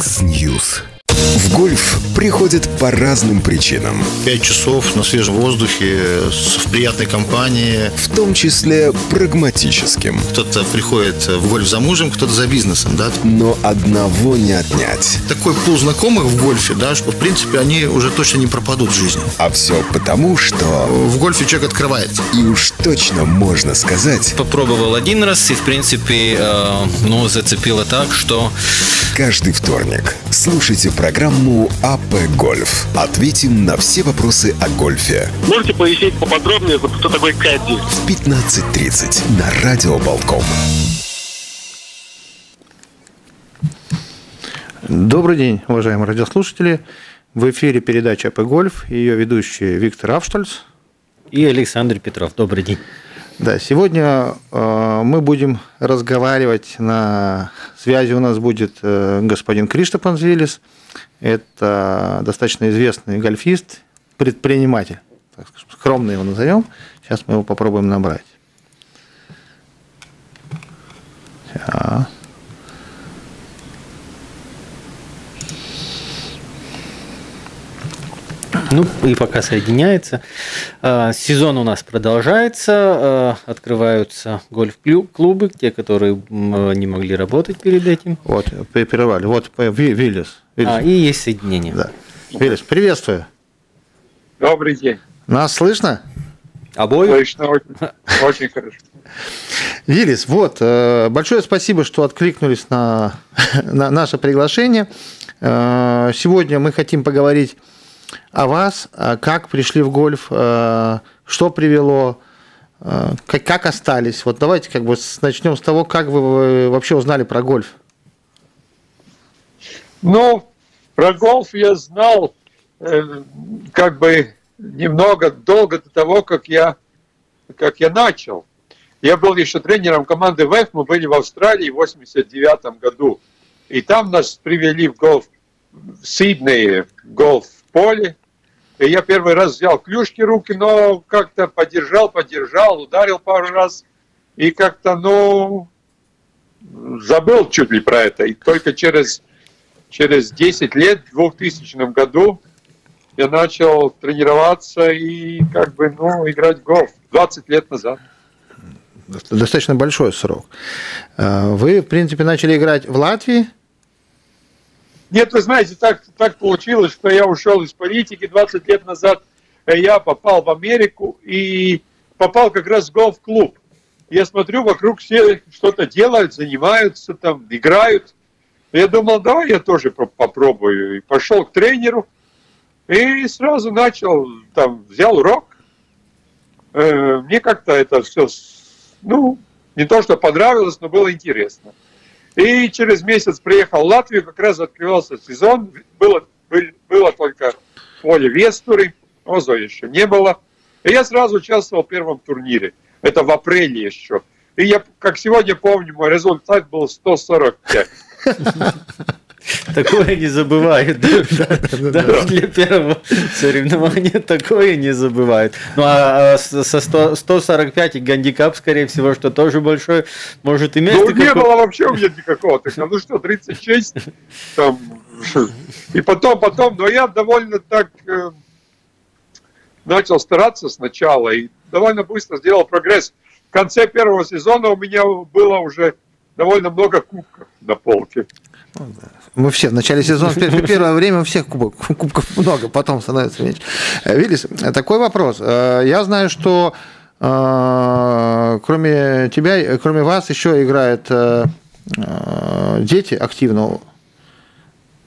Mix News. В гольф приходят по разным причинам. Пять часов на свежем воздухе, в приятной компании. В том числе прагматическим. Кто-то приходит в гольф за мужем, кто-то за бизнесом, да? Но одного не отнять. Такой пул знакомых в гольфе, да, что, в принципе, они уже точно не пропадут в жизни. А все потому, что... В гольфе человек открывается. И уж точно можно сказать... Попробовал один раз и, в принципе, э, ну, зацепило так, что... Каждый вторник слушайте программу АП Гольф. Ответим на все вопросы о гольфе. Можете пояснить поподробнее, кто такой Кадди? В 15.30 на Радио Болтком. Добрый день, уважаемые радиослушатели. В эфире передача АП Гольф, ее ведущие Виктор Авштольц и Александр Петров. Добрый день. Да, сегодня э, мы будем разговаривать на связи у нас будет э, господин Криштоп Анзвилис. Это достаточно известный гольфист, предприниматель. Так скромно его назовем. Сейчас мы его попробуем набрать. Сейчас. Ну и пока соединяется. А, сезон у нас продолжается, а, открываются гольф-клубы, те, которые не могли работать перед этим. Вот, прервали. Вот Виллис. А, и есть соединение. Да. Виллис, приветствую. Добрый день. Нас слышно? Обоих? Слышно очень, очень хорошо. Виллис, вот, э, большое спасибо, что откликнулись на, на наше приглашение. Э, сегодня мы хотим поговорить о вас, а как пришли в гольф, э, что привело, как, остались. Вот давайте как бы начнем с того, как вы вообще узнали про гольф. Ну, про гольф я знал э, как бы немного долго до того, как я, как я начал. Я был еще тренером команды ВЭФ, мы были в Австралии в 89 году. И там нас привели в гольф, в Сиднее, гольф поле. И я первый раз взял клюшки руки, но как-то подержал, подержал, ударил пару раз. И как-то, ну, забыл чуть ли про это. И только через, через 10 лет, в 2000 году, я начал тренироваться и как бы, ну, играть в гольф. 20 лет назад. Достаточно большой срок. А, вы, в принципе, начали играть в Латвии? Нет, вы знаете, так, так получилось, что я ушел из политики 20 лет назад. Я попал в Америку и попал как раз в гольф-клуб. Я смотрю, вокруг все что-то делают, занимаются, там, играют. Я думал, давай я тоже попробую. И пошел к тренеру и сразу начал, там, взял урок. Э, мне как-то это все, ну, не то, что понравилось, но было интересно. И через месяц приехал в Латвию, как раз открывался сезон. Было, было только поле Вестуры, Озо еще не было. И я сразу участвовал в первом турнире. Это в апреле еще. И я, как сегодня помню, мой результат был 145. Такое не забывают. Даже для первого соревнования такое не забывают. Ну а, а со 145 и гандикап, скорее всего, что тоже большой, может иметь. Ну, не было вообще у меня никакого. Ну что, 36 там. И потом, потом, но я довольно так э, начал стараться сначала и довольно быстро сделал прогресс. В конце первого сезона у меня было уже довольно много кубков на полке. Мы все в начале сезона, в первое время у всех кубок, кубков много, потом становится меньше. Э, Виллис, такой вопрос. Э, я знаю, что э, кроме тебя, кроме вас еще играют дети активно.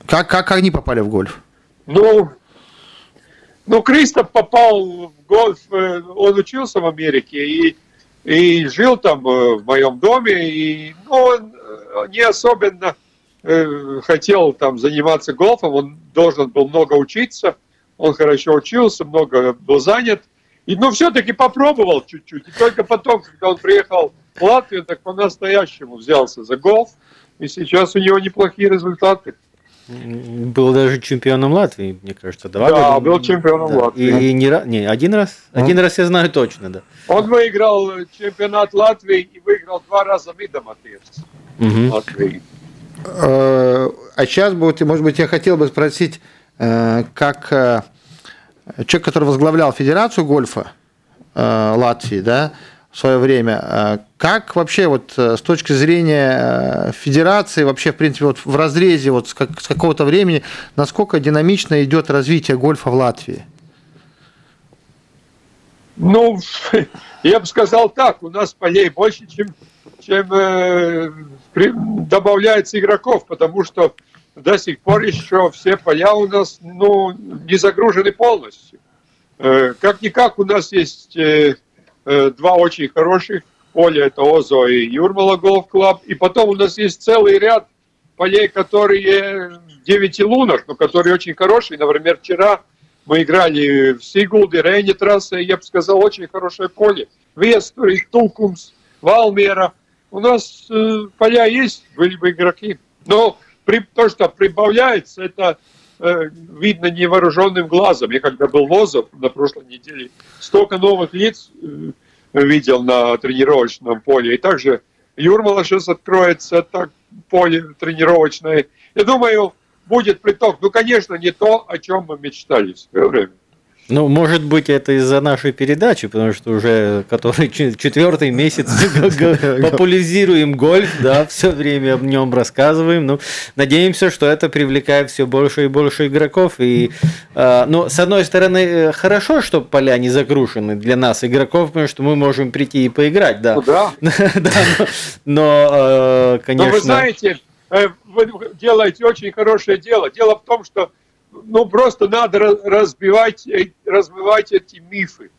Как, как они попали в гольф? Ну, ну, Кристоп попал в гольф, он учился в Америке и, и жил там в моем доме, и ну, он не особенно Э, хотел там заниматься гольфом, он должен был много учиться, он хорошо учился, много был занят. И, ну, все-таки попробовал чуть-чуть. И только потом, когда он приехал в Латвию, так по-настоящему взялся за гольф. И сейчас у него неплохие результаты. Был даже чемпионом Латвии, мне кажется, два да? Да, был чемпионом да. Латвии. И не, не один раз? Один раз я знаю точно, да. Он выиграл чемпионат Латвии и выиграл два раза Мидоматирс угу. Латвии. Э, а сейчас может быть, я хотел бы спросить, э, как э, человек, который возглавлял Федерацию гольфа Латвии, да, в свое время, как вообще вот с точки зрения федерации, вообще, в принципе, вот в разрезе вот с какого-то времени, насколько динамично идет развитие гольфа в Латвии? Ну, я бы сказал так, у нас полей больше, чем, чем э, добавляется игроков, потому что до сих пор еще все поля у нас ну, не загружены полностью. Э, как-никак у нас есть э, э, два очень хороших поля, это Ozo и Jurmala Golf Club, и потом у нас есть целый ряд полей, которые девятилуночные, но которые очень хорошие. Например, вчера мы играли в Сигулде, Reiņa trase, я бы сказал, очень хорошее поле. Виестури, Тукумс, Валмера. У нас э, поля есть, были бы игроки. Но при, то, что прибавляется, это э, видно невооруженным глазом. Я когда был в Озов на прошлой неделе, столько новых лиц э, видел на тренировочном поле. И также Юрмала сейчас откроется так поле тренировочное. Я думаю, будет приток. Ну, конечно, не то, о чем мы мечтали в свое время. Ну, может быть, это из-за нашей передачи, потому что уже который четвертый месяц популяризируем гольф, да, все время об нем рассказываем. Ну, надеемся, что это привлекает все больше и больше игроков. И, э, ну, с одной стороны, хорошо, что поля не загружены для нас, игроков, потому что мы можем прийти и поиграть, да. Ну, да. да, но, э, конечно... Но вы знаете, Э, вы делаете очень хорошее дело. Дело в том, что ну, просто надо разбивать, э, разбивать эти мифы.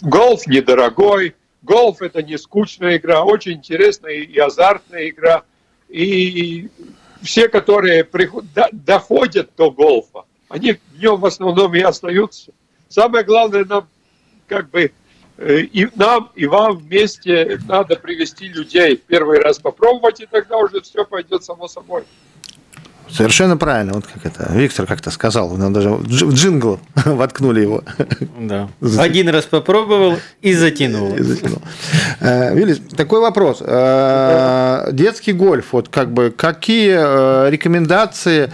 Гольф недорогой, гольф это не скучная игра, очень интересная и азартная игра. И все, которые приходят, доходят до гольфа, они в нем в основном и остаются. Самое главное нам как бы Э, и нам, и вам вместе надо привести людей. Первый раз попробовать, и тогда уже все пойдет само собой. Совершенно правильно. Вот как это Виктор как-то сказал, нам даже в джингл воткнули его. Да. Один раз попробовал и затянул. И затянул. Э, Виллис, такой вопрос. Э, детский гольф, вот как бы какие рекомендации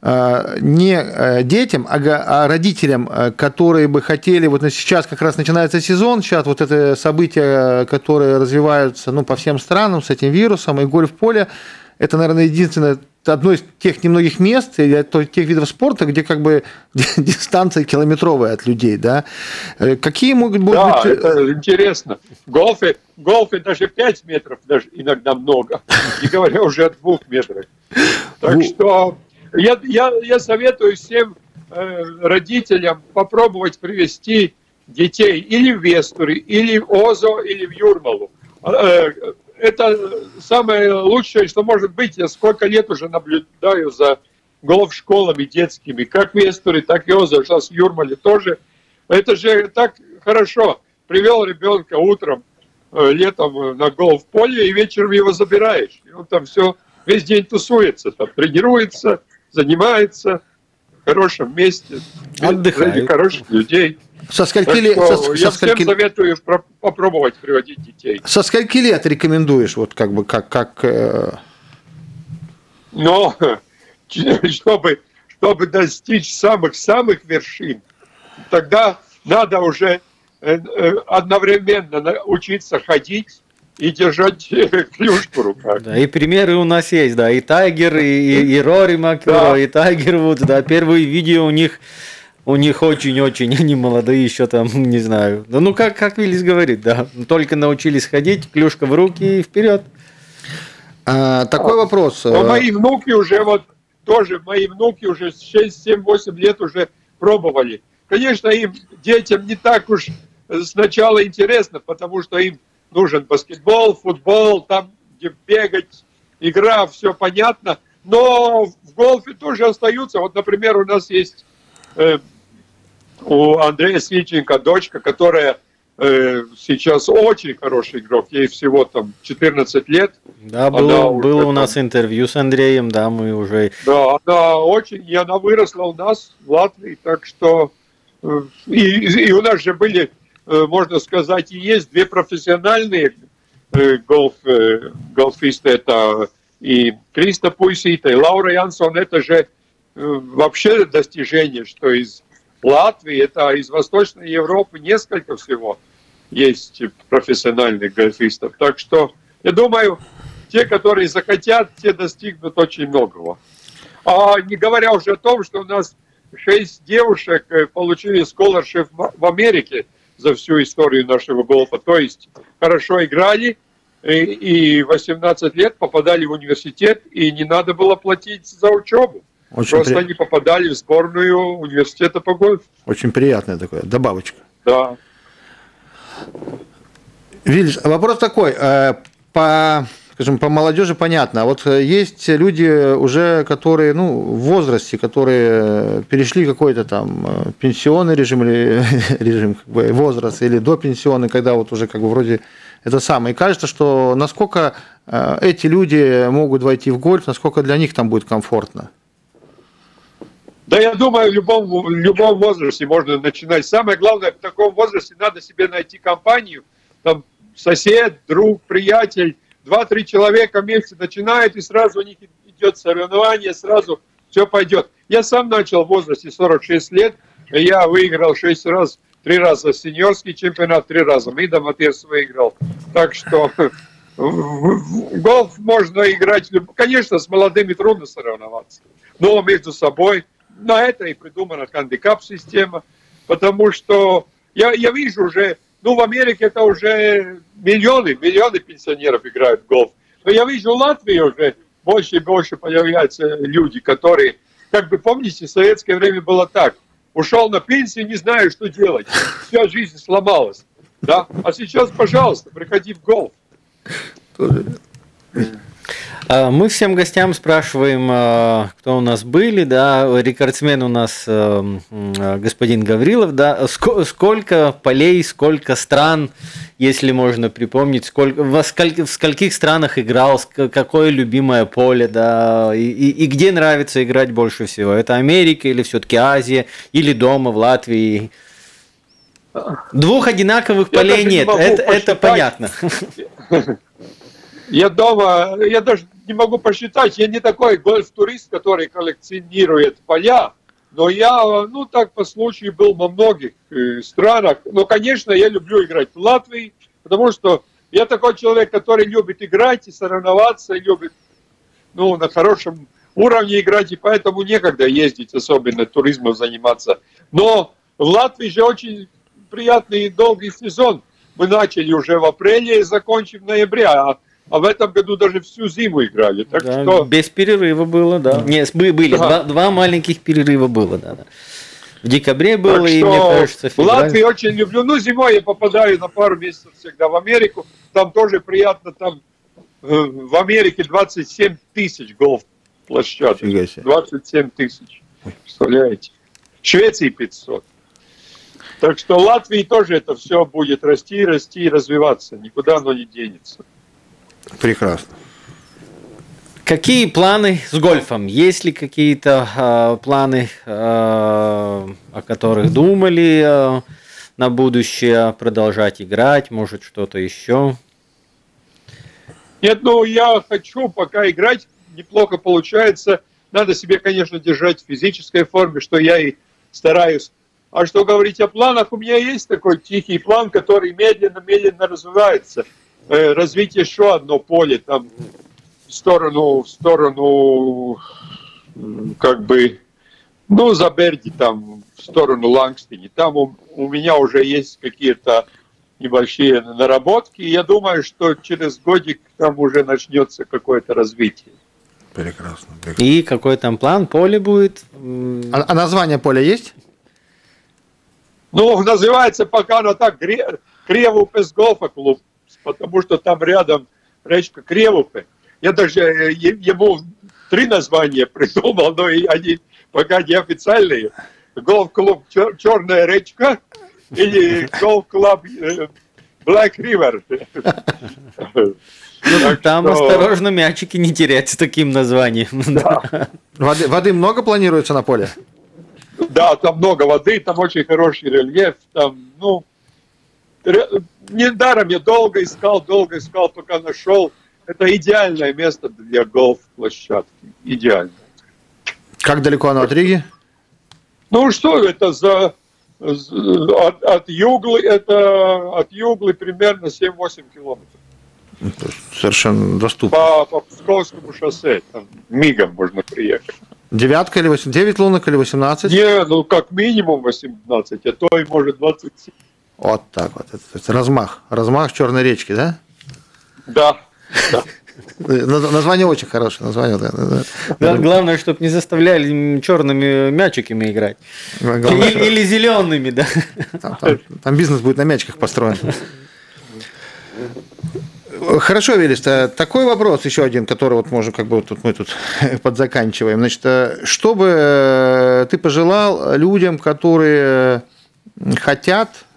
Э, не э, детям, а, а родителям, которые бы хотели, вот сейчас как раз начинается сезон, сейчас вот это события, которые развиваются ну, по всем странам с этим вирусом, и гольф-поле, это, наверное, единственное, одно из тех немногих мест, тех видов спорта, где как бы дистанция километровая от людей, да. Какие могут быть... Да, это интересно. В гольфе даже 5 метров даже иногда много, не говоря уже о двух метрах. Так что я, я, я советую всем э, родителям попробовать привести детей или в Вестури, или в Озо, или в Юрмалу. Э, это самое лучшее, что может быть. Я сколько лет уже наблюдаю за голов-школами детскими, как в Вестуре, так и Озо, сейчас в Юрмале тоже. Это же так хорошо. Привел ребенка утром, э, летом на голф-поле, и вечером его забираешь. И он там все, весь день тусуется, там тренируется, занимается в хорошем месте, отдыхает. среди хороших людей. Со скольки лет? Со, я со скольки... всем советую попробовать приводить детей. Со скольки лет рекомендуешь, вот как бы как как? Э... Но чтобы чтобы достичь самых самых вершин, тогда надо уже э, э, одновременно учиться ходить, и держать клюшку в руках. Да, и примеры у нас есть, да, и Тайгер, и, и, и Рори Макро, да. и Тайгер вот, да, первые видео у них у них очень-очень, они молодые еще там, не знаю. Да, ну, как, как Виллис говорит, да, только научились ходить, клюшка в руки и вперед. А, такой а, вопрос. Но э, мои внуки уже вот, тоже мои внуки уже 6, 7, 8 лет уже пробовали. Конечно, им, детям не так уж сначала интересно, потому что им нужен баскетбол, футбол, там где бегать, игра, все понятно. Но в гольфе тоже остаются. Вот, например, у нас есть э, у Андрея Свиченко дочка, которая э, сейчас очень хороший игрок. Ей всего там 14 лет. Да, было, было у нас там, интервью с Андреем, да, мы уже... Да, она очень, и она выросла у нас в Латвии, так что... Э, и, и у нас же были Э, можно сказать, и есть две профессиональные э, гольф, э, гольфисты. Это и Криста Пуйсита, и Лаура Янсон, это же э, вообще достижение, что из Латвии, это из Восточной Европы несколько всего есть профессиональных гольфистов. Так что, я думаю, те, которые захотят, те достигнут очень многого. А не говоря уже о том, что у нас шесть девушек э, получили scholarship в Америке за всю историю нашего голфа. То есть хорошо играли, и 18 лет попадали в университет, и не надо было платить за учебу. Очень Просто при... они попадали в сборную университета по гольфу. Очень приятная такая добавочка. Да. Вильш, вопрос такой. Э, по скажем, по молодежи понятно. А вот э, есть люди уже, которые, ну, в возрасте, которые перешли какой-то там э, пенсионный режим или режим, как бы, возраст, или до пенсионный, когда вот уже как бы вроде это самое. И кажется, что насколько э, эти люди могут войти в гольф, насколько для них там будет комфортно. Да, я думаю, в любом, в любом возрасте можно начинать. Самое главное, в таком возрасте надо себе найти компанию, там сосед, друг, приятель, два-три человека вместе начинают, и сразу у них идет соревнование, сразу все пойдет. Я сам начал в возрасте 46 лет, я выиграл 6 раз, три раза сеньорский чемпионат, три раза Мида Матес выиграл. Так что гольф можно играть, конечно, с молодыми трудно соревноваться, но между собой. На это и придумана хандикап-система, потому что я, я вижу уже ну, в Америке это уже миллионы, миллионы пенсионеров играют в гольф. Но я вижу, в Латвии уже больше и больше появляются люди, которые, как бы помните, в советское время было так. Ушел на пенсию, не знаю, что делать. Вся жизнь сломалась. Да? А сейчас, пожалуйста, приходи в гольф. А, мы всем гостям спрашиваем, а, кто у нас были, да, рекордсмен у нас э, господин Гаврилов, да, сколько полей, сколько стран, если можно припомнить, сколько, в, скольких, в скольких странах играл, какое любимое поле, да, и, и, и где нравится играть больше всего, это Америка или все-таки Азия, или дома в Латвии? Двух одинаковых Я полей нет, не это, это понятно. Я дома, я даже не могу посчитать, я не такой гольф-турист, который коллекционирует поля, но я, ну, так по случаю был во многих э, странах. Но, конечно, я люблю играть в Латвии, потому что я такой человек, который любит играть и соревноваться, и любит, ну, на хорошем уровне играть, и поэтому некогда ездить, особенно туризмом заниматься. Но в Латвии же очень приятный и долгий сезон. Мы начали уже в апреле и закончим в ноябре, а а в этом году даже всю зиму играли. Так да, что... Без перерыва было, да. Нет, были, да. два, два маленьких перерыва было, да. да. В декабре было, так и мне кажется, февраль. Латвию очень люблю. Ну, зимой я попадаю на пару месяцев всегда в Америку. Там тоже приятно, там э, в Америке 27 тысяч голф площадок. 27 тысяч. Представляете? В Швеции 500. Так что в Латвии тоже это все будет расти, расти и развиваться. Никуда оно не денется. Прекрасно. Какие планы с гольфом? Есть ли какие-то э, планы, э, о которых думали э, на будущее, продолжать играть, может что-то еще? Нет, ну я хочу пока играть, неплохо получается. Надо себе, конечно, держать в физической форме, что я и стараюсь. А что говорить о планах, у меня есть такой тихий план, который медленно-медленно развивается – развить еще одно поле там в сторону, в сторону, как бы, ну, за Берди, там, в сторону Лангстини. Там у, у меня уже есть какие-то небольшие наработки. Я думаю, что через годик там уже начнется какое-то развитие. Прекрасно. прекрасно. И какой там план поле будет? А, а название поля есть? Ну, называется пока оно так Креву Песголфа клуб потому что там рядом речка Кревупы. Я даже э, ему три названия придумал, но и они пока не официальные. Голф-клуб «Черная речка» или голф-клуб э, Black River. Ну, там что... осторожно мячики не терять с таким названием. Да. Воды, воды много планируется на поле? Да, там много воды, там очень хороший рельеф, там, ну, недаром я долго искал, долго искал, пока нашел это идеальное место для гольф-площадки. Идеально. Как далеко оно от Риги? Ну что, это за от, от Юглы, это от Юглы примерно 7-8 километров. Совершенно доступно. По, по Псковскому шоссе, там мигом можно приехать. Девятка или 8, 9 лунок или 18? Не, ну как минимум 18, а то и может 27. Вот так вот. Это, это размах. Размах Черной речки, да? Да. да. Название очень хорошее. Название, да, да, да. Главное, чтобы не заставляли черными мячиками играть. Главное, или, или зелеными, да. Там, там, там бизнес будет на мячиках построен. Хорошо, Велес, такой вопрос еще один, который вот можем, как бы вот тут мы тут подзаканчиваем. Значит, э, что бы э, ты пожелал людям, которые хотят Э,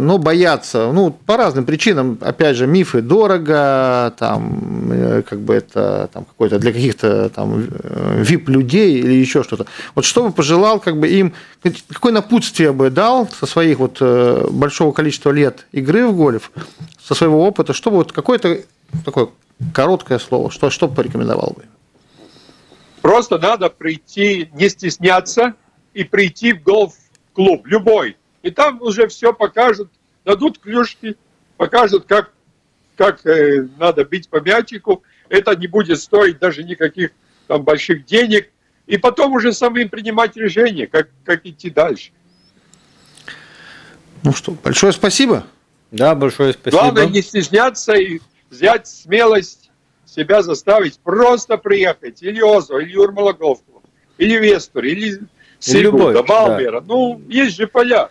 но боятся, ну, по разным причинам, опять же, мифы дорого, там, э, как бы это, там, какой-то для каких-то там э, или еще что-то. Вот что бы пожелал, как бы им, какое напутствие бы дал со своих вот большого количества лет игры в гольф, со своего опыта, чтобы вот какое-то такое короткое слово, что, что бы порекомендовал бы? Просто надо прийти, не стесняться и прийти в гольф-клуб, любой, и там уже все покажут, дадут клюшки, покажут, как, как э, надо бить по мячику. Это не будет стоить даже никаких там больших денег. И потом уже самим принимать решение, как, как идти дальше. Ну что, большое спасибо. Да, большое спасибо. Главное не стесняться и взять смелость себя заставить просто приехать. Или Озо, или Юрмалаговку, или Вестур, или Сильбуда, Балмера. Да. Ну, есть же поля.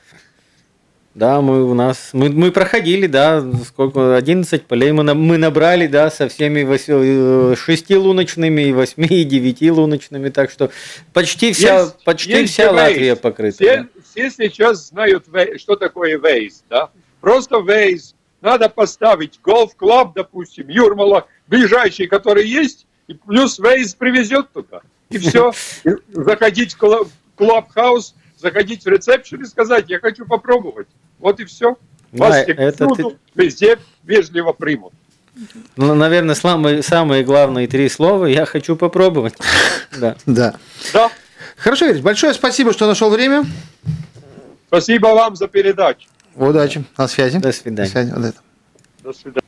Да, мы у нас, мы, мы проходили, да, сколько, 11 полей мы, на, мы набрали, да, со всеми 8, 6 э, луночными, и 8 и 9 луночными, так что почти вся, есть, почти есть вся Латвия покрыта. Все, да. все сейчас знают, что такое Waze, да, просто Waze, надо поставить golf club, допустим, Юрмала, ближайший, который есть, и плюс Waze привезет туда, и все, заходить в clubhouse, заходить в ресепшн и сказать, я хочу попробовать. Вот и все. Вас да, это ты... везде вежливо примут. Ну, наверное, самые, самые главные три слова «я хочу попробовать». Да. Да. да. Хорошо, Игорь, большое спасибо, что нашел время. Спасибо вам за передачу. Удачи. На связи. До свидания. До свидания. До свидания.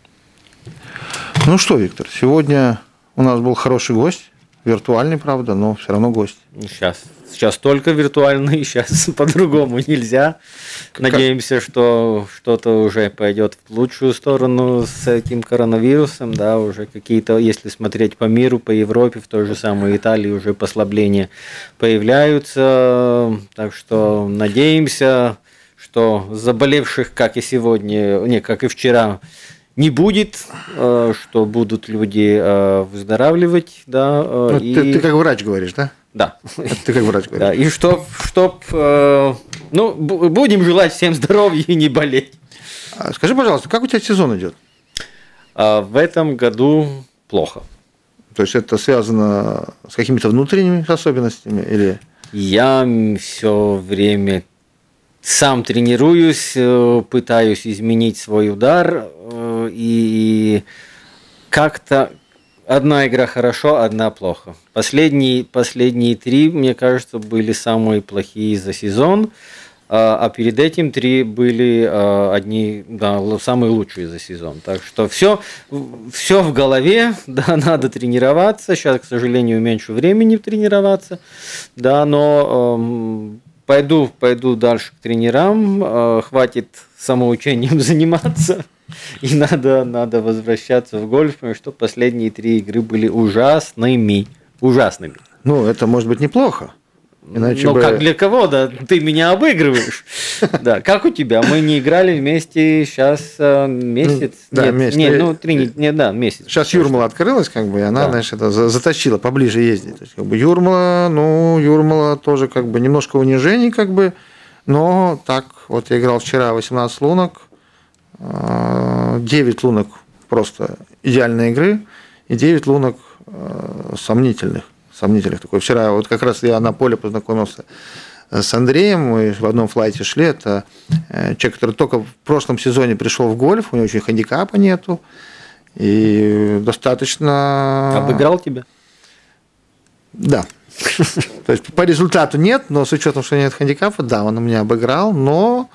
Ну что, Виктор, сегодня у нас был хороший гость. Виртуальный, правда, но все равно гость. Сейчас, сейчас только виртуальный, сейчас по-другому нельзя. Надеемся, что что-то уже пойдет в лучшую сторону с этим коронавирусом, да, уже какие-то, если смотреть по миру, по Европе, в той же самой Италии уже послабления появляются, так что надеемся, что заболевших, как и сегодня, не, как и вчера, не будет, э, что будут люди э, выздоравливать, да. Э, ну, и... ты, ты как врач говоришь, да? Да. Ты как врач говоришь. Да, и чтоб, чтоб ну, будем желать всем здоровья и не болеть. А скажи, пожалуйста, как у тебя сезон идет? А в этом году плохо. То есть это связано с какими-то внутренними особенностями или? Я все время сам тренируюсь, пытаюсь изменить свой удар, и как-то одна игра хорошо, одна плохо. Последние, последние три, мне кажется, были самые плохие за сезон, а, а перед этим три были а, одни, да, самые лучшие за сезон. Так что все, все в голове, да, надо тренироваться. Сейчас, к сожалению, меньше времени тренироваться, да, но эм, пойду, пойду дальше к тренерам, э, хватит самоучением заниматься. И надо, надо возвращаться в гольф, потому что последние три игры были ужасными. Ужасными. Ну, это может быть неплохо. Иначе ну, бы... как для кого, да? Ты меня обыгрываешь. Да, как у тебя? Мы не играли вместе сейчас э, месяц. Да, нет, месяц. Нет, ну, три, не, да, месяц. Сейчас Юрмала открылась, как бы, и она, знаешь, это затащила поближе ездить. То есть, как бы, Юрмала, ну, Юрмала тоже, как бы, немножко унижений, как бы, но так, вот я играл вчера 18 лунок, 9 лунок просто идеальной игры и 9 лунок э, сомнительных. Сомнительных такой. Вчера вот как раз я на поле познакомился с Андреем, мы в одном флайте шли, это э, человек, который только в прошлом сезоне пришел в гольф, у него очень хандикапа нету, И достаточно... Обыграл тебя? Да. То есть по результату нет, но с учетом, что нет хандикапа, да, он меня обыграл, но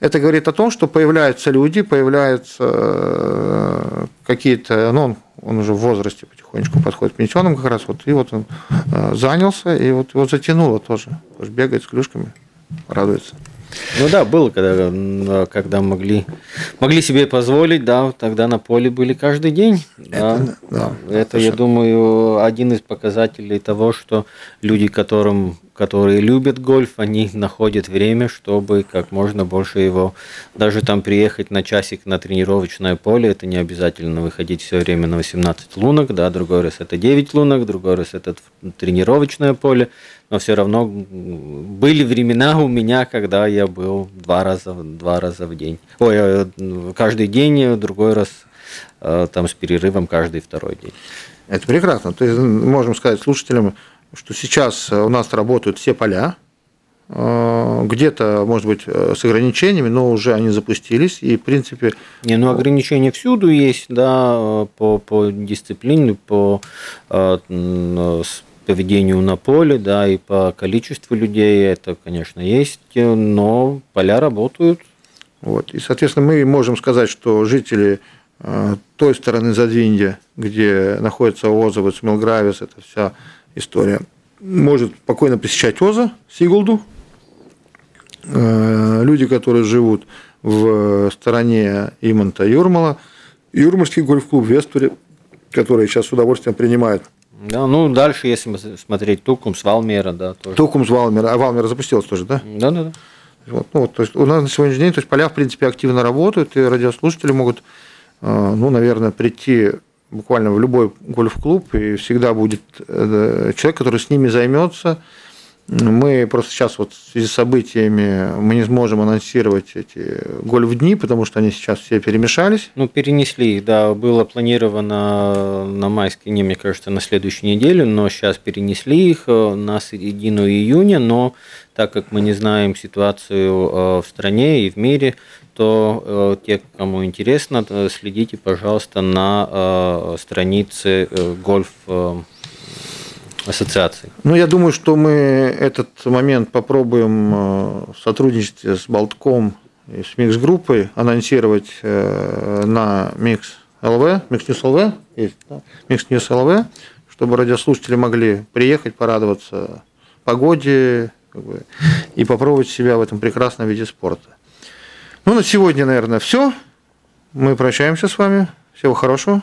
это говорит о том, что появляются люди, появляются э, какие-то, ну, он, он уже в возрасте потихонечку подходит к пенсионным как раз, вот, и вот он э, занялся, и вот его затянуло тоже бегает с клюшками, радуется. Ну да, было, когда, когда могли, могли себе позволить, да, тогда на поле были каждый день. Да. Это, да, это я думаю, один из показателей того, что люди, которым которые любят гольф, они находят время, чтобы как можно больше его, даже там приехать на часик на тренировочное поле, это не обязательно выходить все время на 18 лунок, да, другой раз это 9 лунок, другой раз это тренировочное поле, но все равно были времена у меня, когда я был два раза, два раза в день. Ой, э, каждый день, другой раз э, там с перерывом каждый второй день. Это прекрасно. То есть можем сказать слушателям, что сейчас у нас работают все поля, э, где-то, может быть, с ограничениями, но уже они запустились, и, в принципе... Не, ну, ограничения всюду есть, да, по, по дисциплине, по поведению на поле, да, и по количеству людей это, конечно, есть, но поля работают. Вот. И, соответственно, мы можем сказать, что жители э, той стороны Задвинья, где находится Озовец, Милгравис, это вся история, может спокойно посещать Оза, Сигулду. Э, люди, которые живут в стороне Имонта Юрмала, Юрмальский гольф-клуб в Вестуре, который сейчас с удовольствием принимает да, ну дальше, если смотреть Тукумс, Валмера, да, тоже. Тукумс, Валмера, а Валмера запустилась тоже, да? Да, да, да. Вот, ну, вот, то есть у нас на сегодняшний день, то есть поля, в принципе, активно работают, и радиослушатели могут, э, ну, наверное, прийти буквально в любой гольф-клуб, и всегда будет э, человек, который с ними займется, мы просто сейчас вот в связи с событиями мы не сможем анонсировать эти гольф-дни, потому что они сейчас все перемешались. Ну, перенесли да, было планировано на майские дни, мне кажется, на следующую неделю, но сейчас перенесли их э, на середину июня, но так как мы не знаем ситуацию э, в стране и в мире, то э, те, кому интересно, следите, пожалуйста, на странице гольф ассоциации? Ну, я думаю, что мы этот момент попробуем э, в сотрудничестве с Болтком и с Микс-группой анонсировать э, на Mix LV, Mix News LV, есть, да? Mix News LV, чтобы радиослушатели могли приехать, порадоваться погоде как бы, и попробовать себя в этом прекрасном виде спорта. Ну, на сегодня, наверное, все. Мы прощаемся с вами. Всего хорошего.